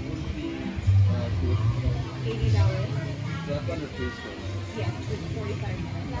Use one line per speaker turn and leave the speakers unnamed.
$80. That's under preschool.
Yeah, it's 45 minutes.